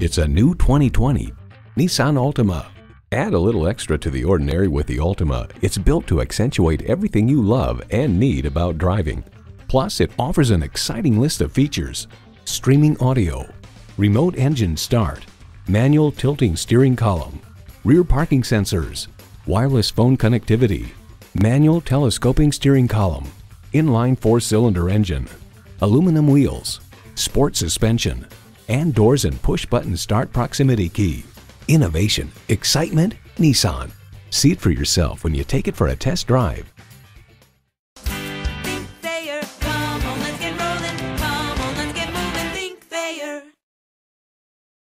It's a new 2020 Nissan Altima. Add a little extra to the ordinary with the Altima. It's built to accentuate everything you love and need about driving. Plus, it offers an exciting list of features. Streaming audio, remote engine start, manual tilting steering column, rear parking sensors, wireless phone connectivity, manual telescoping steering column, inline four-cylinder engine, aluminum wheels, sport suspension, and doors and push-button start proximity key. Innovation, excitement, Nissan. See it for yourself when you take it for a test drive.